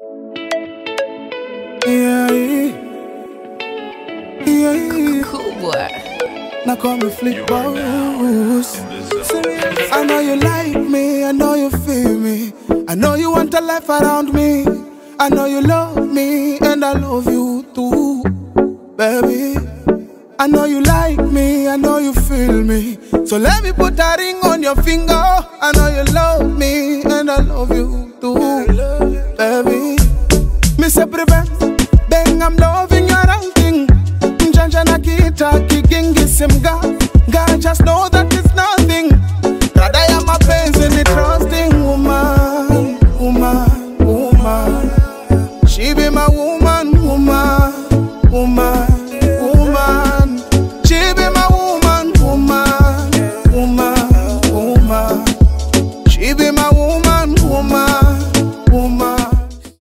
Yeah, yeah. Cool boy. Now call me You Flick Boss. I know you like me, I know you feel me. I know you want a life around me. I know you love me, and I love you too, baby. I know you like me, I know you feel me. So let me put a ring on your finger. I know you love me, and I love you too. I'm loving your outing. Njanja simga. Just know that